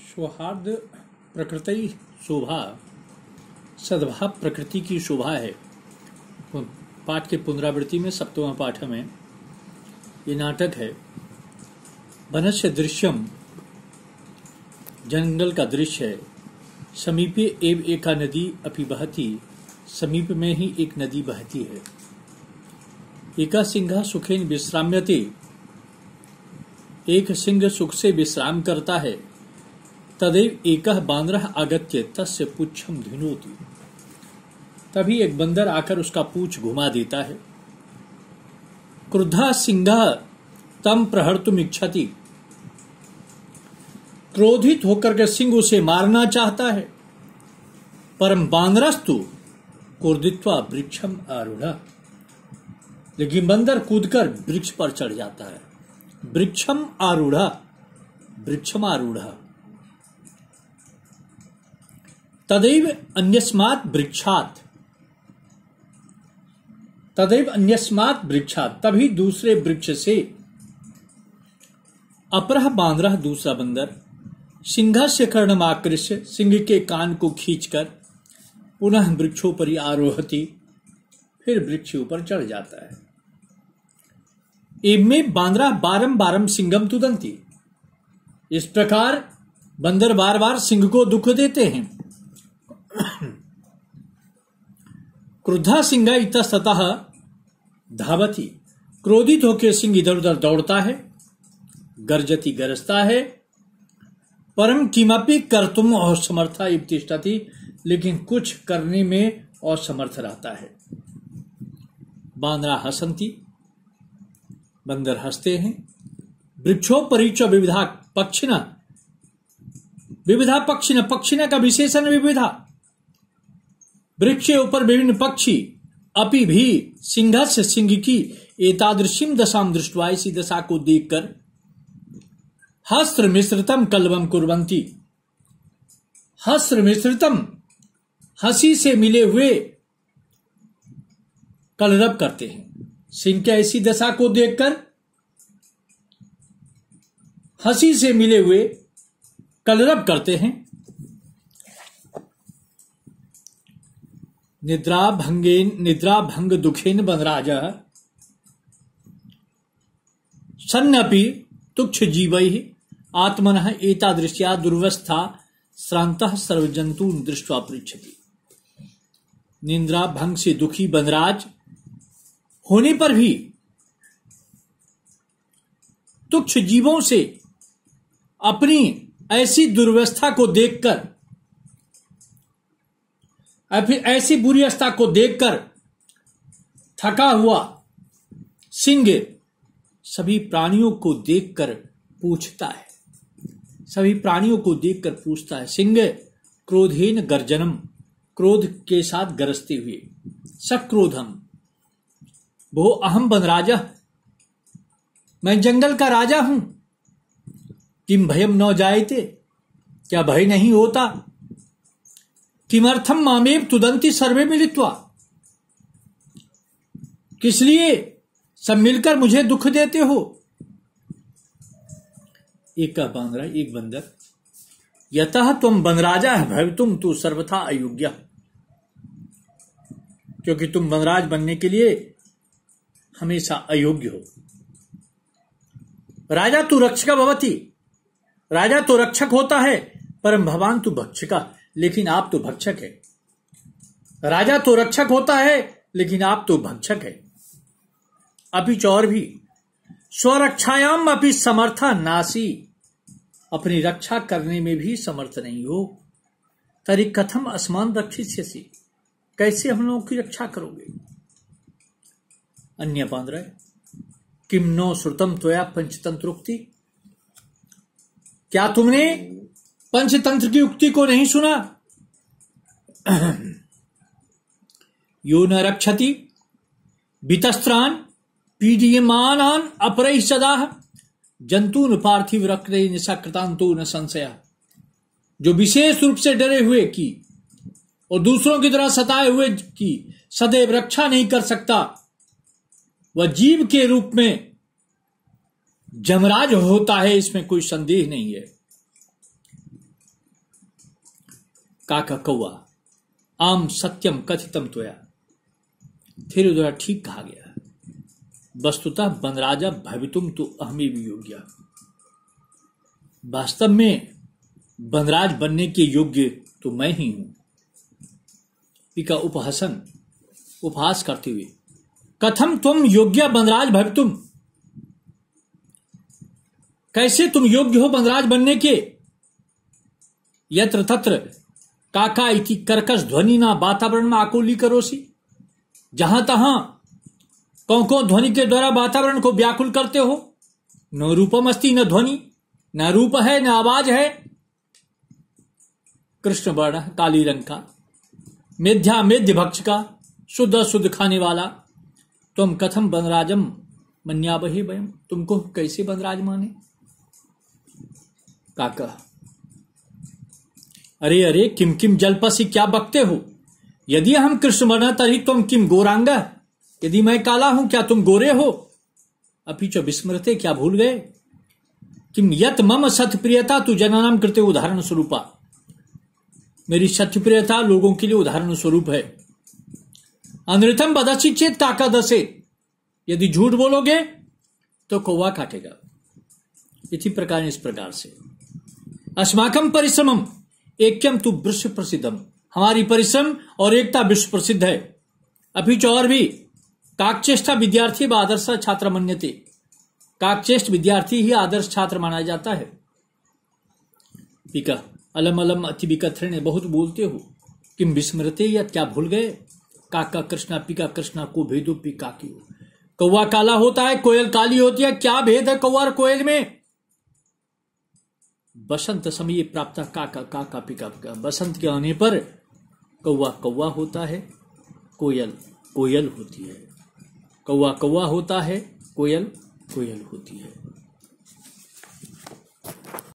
सौहार्द प्रकृति शोभा, सद्भाव प्रकृति की शोभा है। पाठ के पुनरावृत्ति में सप्तवा पाठ में ये नाटक है। वनस्य दृश्यम, जंगल का दृश्य है। समीपे एव एका नदी अपि बहती, समीप में ही एक नदी बहती है। एका सिंहा सुखेन विश्राम्यते, एक सिंह सुख से विश्राम करता है। तदेव एक बांद्र आगत्य तस्य पुच्छम धिनोती तभी एक बंदर आकर उसका पूछ घुमा देता है। क्रुद्धा सिंह, तम प्रहर्तुम इच्छति। क्रोधित होकर के सिंह उसे मारना चाहता है। परम बांद्रस्तु, क्रोधित्वा वृक्षम आरूढ़। लेकिन बंदर कूदकर वृक्ष पर चढ़ जाता है। वृक्षम आरूढ़ वृक्षम आरूढ़ तदैव अन्यस्मात् वृक्षात। तदैव अन्यस्मात् वृक्षात, तभी दूसरे वृक्ष से। अपरह बांद्रह दूसरा बंदर सिंह से कर्णमाकृष्य सिंह के कान को खींचकर पुनः वृक्षों पर आरोहती, फिर वृक्ष ऊपर चढ़ जाता है। इनमें बांद्रा बारम बारम सिंगम तुदंती। इस प्रकार बंदर बार बार सिंह को दुख देते हैं। क्रुद्धा सिंह इतस्तः धावती। क्रोधित होकर सिंह इधर उधर दौड़ता है, गर्जती गरजता है। परम किमपि कर तुम और समर्था इतिष्ठती लेकिन कुछ करने में असमर्थ रहता है। बांद्रा हसंती, बंदर हँसते हैं। वृक्षो परिचय विविधा पक्षिना विविधा पक्षिना पक्षिना का विशेषण विविधा। वृक्ष ऊपर विभिन्न पक्षी, अपि भी सिंह से सिंह की एतादृशिम दशाम दृष्टवा इसी दशा को देखकर हस्त्र मिश्रितम कलबम कुरवंती हस्त्र मिश्रितम हँसी से मिले हुए कलरब करते हैं। सिंह की ऐसी दशा को देखकर हँसी से मिले हुए कलरब करते हैं? निद्रा भंगेन निद्रा भंग दुखेन बनराज सन्नपि तुक्ष जीव आत्मन एतादृश्या दुर्वस्था श्रांत सर्वजंतु दृष्टवा पृछति निंद्रा भंग से दुखी बनराज होने पर भी तुक्ष जीवों से अपनी ऐसी दुर्व्यवस्था को देखकर फिर ऐसी बुरी अवस्था को देखकर थका हुआ सिंह सभी प्राणियों को देखकर पूछता है। सभी प्राणियों को देखकर पूछता है, सिंह क्रोधेन गर्जनम, क्रोध के साथ गरजते हुए सक्रोधम वो अहम बन राजा, मैं जंगल का राजा हूँ, किम भयम न जायते, क्या भय नहीं होता? किमर्थम मामेव तुदंती सर्वे मिलित्वा। किस लिए? सब मिलकर मुझे दुख देते हो। एक का बांद्रा एक बंदर। यतः तुम बनराजा है भय तुम तू सर्वथा अयोग्य। क्योंकि तुम बनराज बनने के लिए हमेशा अयोग्य हो। राजा तू रक्षक भवती। राजा तो रक्षक होता है, परम भगवान तू भक्षका। लेकिन आप तो भक्षक है। राजा तो रक्षक होता है, लेकिन आप तो भक्षक है। अभी चौर भी। स्वरक्षायाम अपनी समर्था नासी। अपनी रक्षा करने में भी समर्थ नहीं हो। तरी कथम असमान रक्षित कैसे हम लोगों की रक्षा करोगे? अन्य पंद्रह किम नो श्रुतम त्वया पंचतंत्रोक्ति। क्या तुमने पंचतंत्र की उक्ति को नहीं सुना? यो न रक्षति, वितस्त्रान पीडियमान अपर सदा, जंतून पार्थिव रक्रे निशाकृतांतो न संशय। जो विशेष रूप से डरे हुए की, और दूसरों की तरह सताए हुए की, सदैव रक्षा नहीं कर सकता, वह जीव के रूप में जमराज होता है, इसमें कोई संदेह नहीं है। काका कौआ आम सत्यम कथितम तोया फिर द्वारा ठीक कहा गया, वस्तुतः बनराजा भवितुम तो अहमी भी योग्य। वास्तव में बनराज बनने के योग्य तो मैं ही हूँ। पिका उपहसन, उपहास करते हुए, कथम तुम योग्य बनराज भवितुम? कैसे तुम योग्य हो बनराज बनने के? यत्र तत्र काका इति कर्कश ध्वनि ना वातावरण में आकोली करोसी। जहाँ तहां कौ कौ ध्वनि के द्वारा वातावरण को व्याकुल करते हो, न रूपम अस्ति न ध्वनि, न रूप है, न आवाज़ है। कृष्ण वर्ण, काली रंग का, मेध्या मेध्य भक्ष का, शुद्ध शुद्ध खाने वाला, तुम कथम बनराजम मन्याबही वयम, तुमको कैसे बनराज माने? काका अरे अरे, किम किम जलपसी क्या बकते हो? यदि हम कृष्ण तरी तुम किम गोरांगा? यदि मैं काला हूँ, क्या तुम गोरे हो? अभी चो विस्मृते क्या भूल गए? किम यत मम सत्य प्रियता तू जनानाम करते उदाहरण स्वरूपा। मेरी सत्य प्रियता लोगों के लिए उदाहरण स्वरूप है। अनृतम बदसी चेत काका दसे यदि झूठ बोलोगे तो कौवा काटेगा। इसी प्रकार इस प्रकार से। अस्माकम परिश्रमम। एक्यम तु विश्व प्रसिद्धम। हमारी परिश्रम और एकता विश्व प्रसिद्ध है। अभी चौर भी काकचेष्टा विद्यार्थी व आदर्श छात्र मन्यते। काकचेष्ट विद्यार्थी ही आदर्श छात्र माना जाता है। पिका, अलम अलम अति विकथरण, बहुत बोलते हो। किम विस्मृते या क्या भूल गए? काका कृष्णा, पिका कृष्णा को भेदो पिका की कौवा काला होता है, कोयल काली होती है, क्या भेद है कौवा और कोयल में? बसंत समय प्राप्त काका काका पिका पिका। बसंत के आने पर कौआ कौआ होता है, कोयल कोयल होती है। कौआ कौआ होता है, कोयल कोयल होती है।